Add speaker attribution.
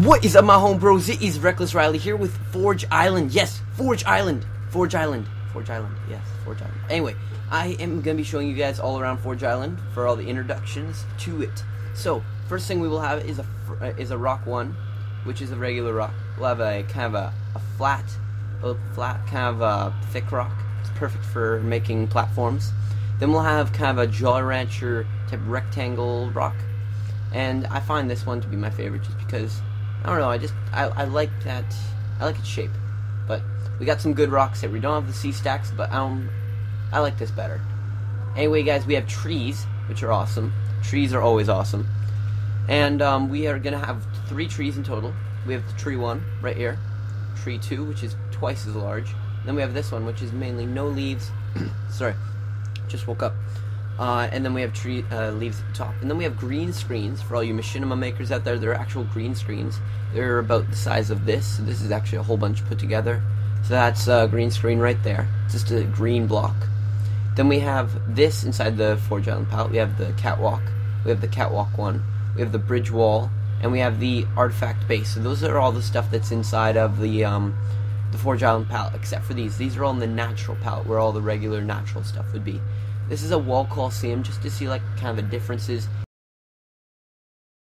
Speaker 1: What is up, my home bros? It is Reckless Riley here with Forge Island. Yes, Forge Island. Forge Island. Forge Island. Yes, Forge Island. Anyway, I am going to be showing you guys all around Forge Island for all the introductions to it. So, first thing we will have is a uh, is a rock one, which is a regular rock. We'll have a kind of a, a flat, a flat kind of a thick rock. It's perfect for making platforms. Then we'll have kind of a Jaw Rancher type rectangle rock, and I find this one to be my favorite just because I don't know. I just I, I like that. I like its shape. But we got some good rocks here. We don't have the sea stacks, but I don't. I like this better. Anyway, guys, we have trees, which are awesome. Trees are always awesome. And um, we are gonna have three trees in total. We have the tree one right here, tree two, which is twice as large. Then we have this one, which is mainly no leaves. Sorry, just woke up. Uh, and then we have tree uh, leaves at the top. And then we have green screens for all you machinima makers out there. They're actual green screens. They're about the size of this. So this is actually a whole bunch put together. So that's a green screen right there. It's just a green block. Then we have this inside the Forge Island palette. We have the catwalk. We have the catwalk one. We have the bridge wall, and we have the artifact base. So those are all the stuff that's inside of the um, the Forge Island palette, except for these. These are all in the natural palette, where all the regular natural stuff would be. This is a wall coliseum, just to see like kind of the differences